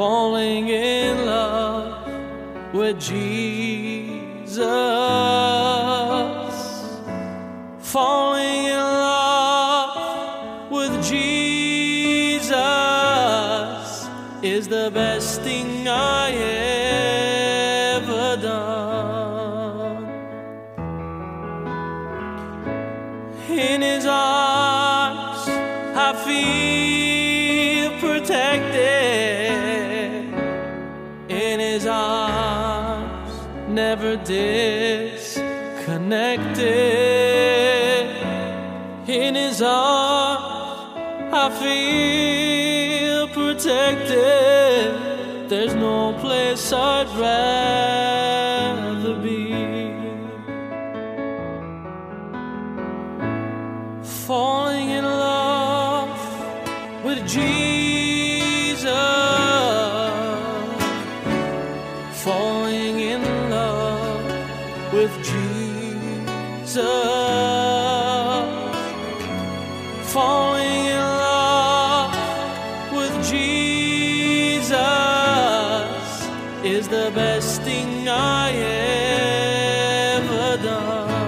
falling in love with Jesus. Falling in love with Jesus is the best thing I ever done. In his arms, I feel. never disconnected. In his arms, I feel protected. There's no place I'd rather be. Falling in love with Jesus. falling in love with Jesus is the best thing I ever done.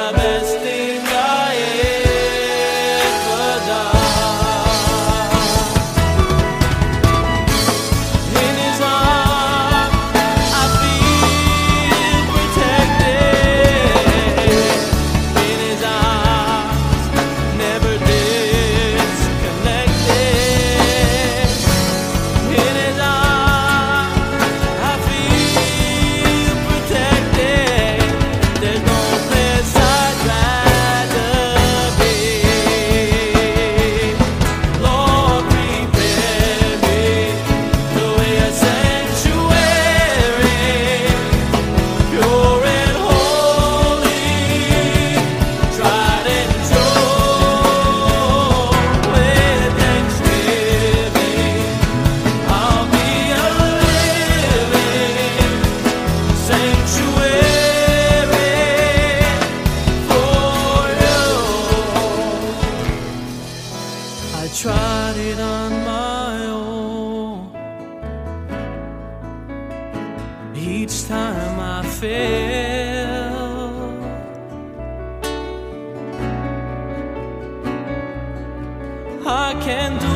the best thing. I can't.